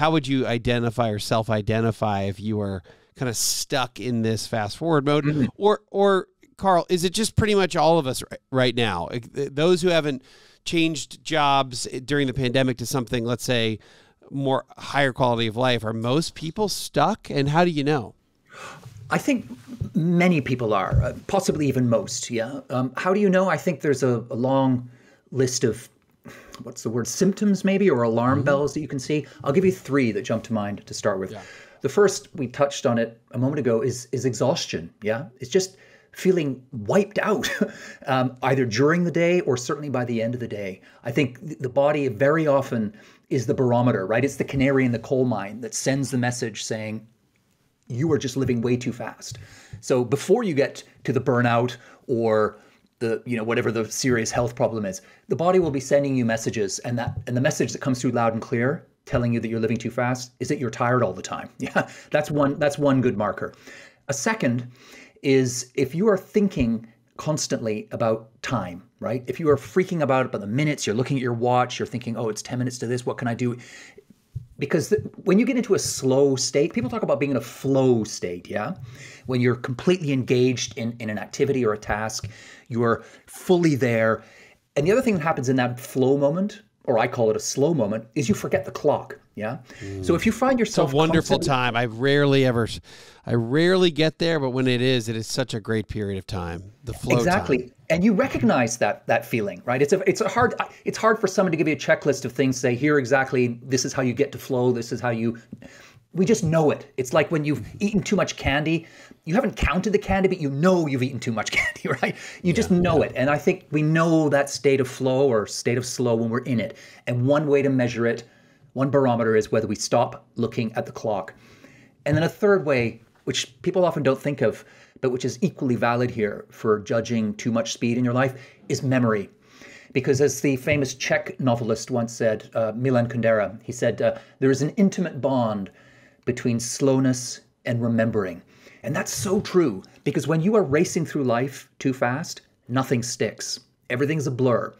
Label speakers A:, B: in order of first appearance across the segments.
A: how would you identify or self-identify if you were kind of stuck in this fast forward mode mm-hmm. or or Carl, is it just pretty much all of us right now? Those who haven't changed jobs during the pandemic to something, let's say, more higher quality of life, are most people stuck? And how do you know?
B: I think many people are, uh, possibly even most. Yeah. Um, how do you know? I think there's a, a, long list of what's the word symptoms, maybe, or alarm mm-hmm. bells that you can see. I'll give you three that jump to mind to start with. Yeah. The first we touched on it a moment ago is is exhaustion. Yeah, it's just feeling wiped out, um, either during the day or certainly by the end of the day. I think the body very often is the barometer, right? It's the canary in the coal mine that sends the message saying, you are just living way too fast. So before you get to the burnout or the you know whatever the serious health problem is, the body will be sending you messages, and that and the message that comes through loud and clear, telling you that you're living too fast, is that you're tired all the time. Yeah, that's one that's one good marker. A second is if you are thinking constantly about time, right? If you are freaking about about the minutes, you're looking at your watch, you're thinking, oh, it's 10 minutes to this, what can I do? Because the, when you get into a slow state, people talk about being in a flow state, yeah? When you're completely engaged in, in an activity or a task, you're fully there. And the other thing that happens in that flow moment, or I call it a slow moment, is you forget the clock. Yeah. Mm. So if you find yourself
A: it's a wonderful time, I rarely ever, I rarely get there, but when it is, it is such a great period of time. The flow
B: exactly,
A: time.
B: And you recognize that that feeling, right? It's a it's a hard it's hard for someone to give you a checklist of things. Say here exactly, this is how you get to flow. This is how you. We just know it. It's like when you've eaten too much candy. You haven't counted the candy, but you know you've eaten too much candy, right? You yeah, just know yeah. it. And I think we know that state of flow or state of slow when we're in it. And one way to measure it one barometer is whether we stop looking at the clock. And then a third way, which people often don't think of, but which is equally valid here for judging too much speed in your life, is memory. Because as the famous Czech novelist once said, uh, Milan Kundera, he said, uh, there is an intimate bond between slowness and remembering. And that's so true because when you are racing through life too fast, nothing sticks. Everything's a blur.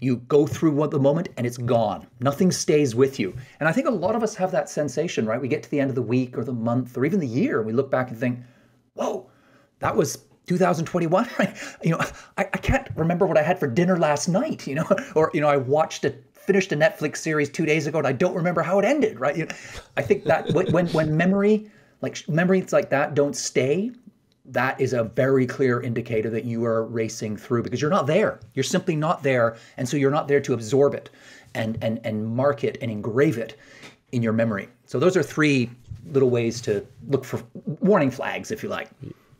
B: You go through what the moment and it's gone. Nothing stays with you. And I think a lot of us have that sensation, right? We get to the end of the week or the month or even the year and we look back and think, whoa, that was 2021 right you know I, I can't remember what i had for dinner last night you know or you know i watched a finished a netflix series two days ago and i don't remember how it ended right you know, i think that when when memory like memories like that don't stay that is a very clear indicator that you are racing through because you're not there. You're simply not there. And so you're not there to absorb it and, and, and mark it and engrave it in your memory. So those are three little ways to look for warning flags, if you like.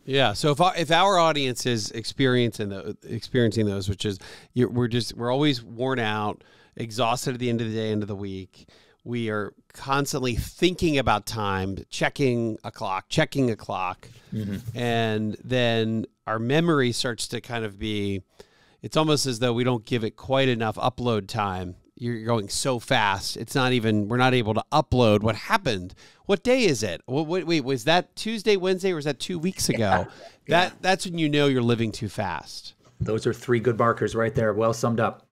A: Yeah. So if our, if our audience is experiencing the, experiencing those, which is we're just we're always worn out, exhausted at the end of the day, end of the week we are constantly thinking about time, checking a clock, checking a clock, mm-hmm. and then our memory starts to kind of be. It's almost as though we don't give it quite enough upload time. You're going so fast. It's not even. We're not able to upload what happened. What day is it? Wait, wait was that Tuesday, Wednesday, or was that two weeks ago? Yeah. That yeah. that's when you know you're living too fast.
B: Those are three good markers right there. Well summed up.